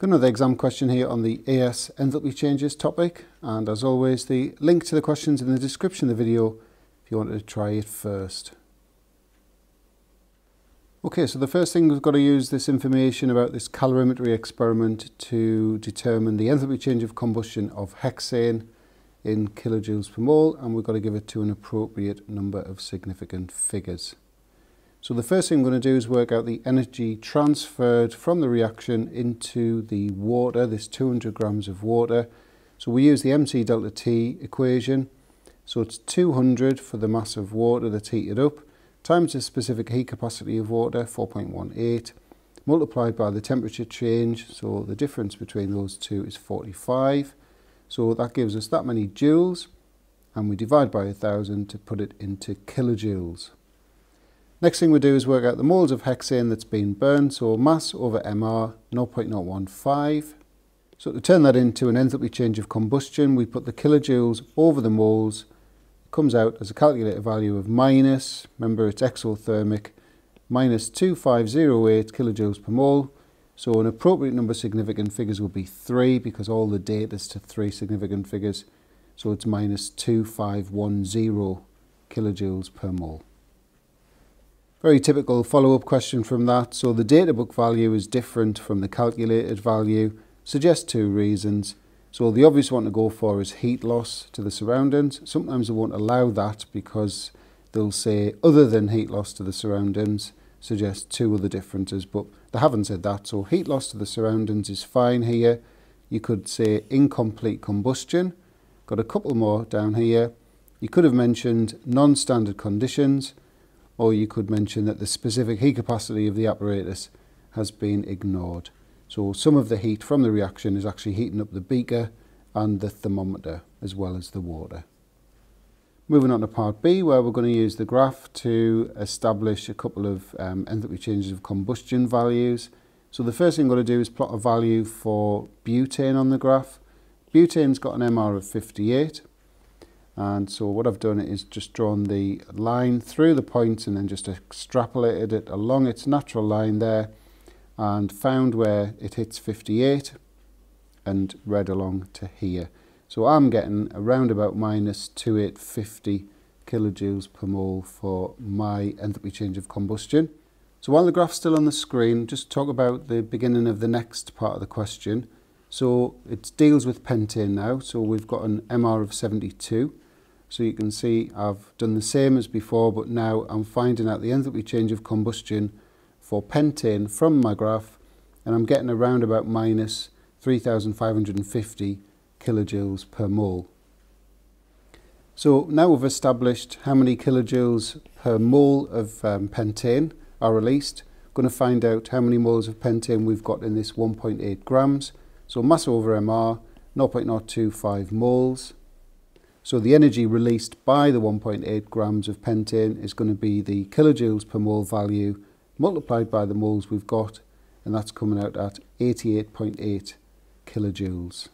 Got another exam question here on the AS enthalpy changes topic and as always the link to the questions in the description of the video if you wanted to try it first. Okay, so the first thing we've got to use this information about this calorimetry experiment to determine the enthalpy change of combustion of hexane in kilojoules per mole and we've got to give it to an appropriate number of significant figures. So the first thing I'm going to do is work out the energy transferred from the reaction into the water, this 200 grams of water. So we use the MC delta T equation. So it's 200 for the mass of water that's heated up, times the specific heat capacity of water, 4.18, multiplied by the temperature change. So the difference between those two is 45. So that gives us that many joules, and we divide by 1,000 to put it into kilojoules. Next thing we do is work out the moles of hexane that's been burned, so mass over MR 0.015. So to turn that into an enthalpy change of combustion, we put the kilojoules over the moles. It comes out as a calculated value of minus, remember it's exothermic, minus 2508 kilojoules per mole. So an appropriate number of significant figures will be 3 because all the data is to 3 significant figures. So it's minus 2510 kilojoules per mole. Very typical follow-up question from that. So the data book value is different from the calculated value. Suggest two reasons. So the obvious one to go for is heat loss to the surroundings. Sometimes they won't allow that because they'll say other than heat loss to the surroundings suggest two other differences but they haven't said that so heat loss to the surroundings is fine here you could say incomplete combustion got a couple more down here you could have mentioned non-standard conditions or you could mention that the specific heat capacity of the apparatus has been ignored. So some of the heat from the reaction is actually heating up the beaker and the thermometer as well as the water. Moving on to part B where we're going to use the graph to establish a couple of um, enthalpy changes of combustion values. So the first thing I'm going to do is plot a value for butane on the graph. Butane's got an MR of 58 and so what I've done is just drawn the line through the points and then just extrapolated it along its natural line there and found where it hits 58 and read along to here. So I'm getting around about minus 2850 kilojoules per mole for my enthalpy change of combustion. So while the graph's still on the screen, just talk about the beginning of the next part of the question. So it deals with pentane now. So we've got an MR of 72. So you can see I've done the same as before, but now I'm finding out the enthalpy change of combustion for pentane from my graph, and I'm getting around about minus 3,550 kilojoules per mole. So now we've established how many kilojoules per mole of um, pentane are released. I'm going to find out how many moles of pentane we've got in this 1.8 grams. So mass over MR, 0.025 moles. So the energy released by the 1.8 grams of pentane is going to be the kilojoules per mole value multiplied by the moles we've got, and that's coming out at 88.8 kilojoules.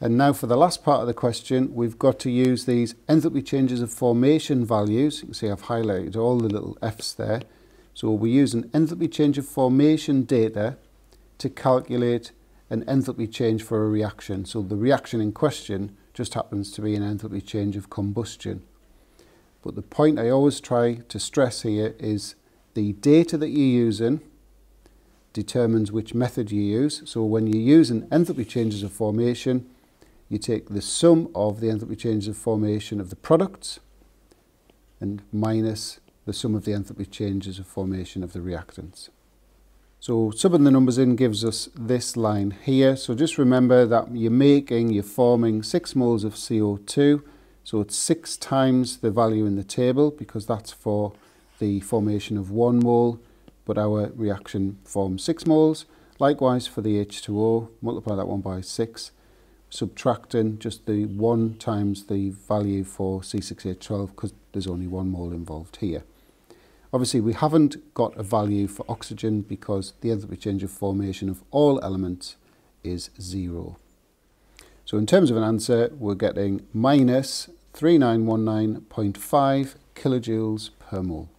And now for the last part of the question, we've got to use these enthalpy changes of formation values. You can see I've highlighted all the little F's there. So we use an enthalpy change of formation data to calculate an enthalpy change for a reaction. So the reaction in question just happens to be an enthalpy change of combustion. But the point I always try to stress here is the data that you're using determines which method you use. So when you're using enthalpy changes of formation, you take the sum of the enthalpy changes of formation of the products and minus the sum of the enthalpy changes of formation of the reactants. So subbing the numbers in gives us this line here. So just remember that you're making, you're forming 6 moles of CO2. So it's 6 times the value in the table because that's for the formation of 1 mole. But our reaction forms 6 moles. Likewise for the H2O, multiply that one by 6. Subtracting just the 1 times the value for C6H12 because there's only 1 mole involved here. Obviously, we haven't got a value for oxygen because the enthalpy change of formation of all elements is zero. So in terms of an answer, we're getting minus 3919.5 kilojoules per mole.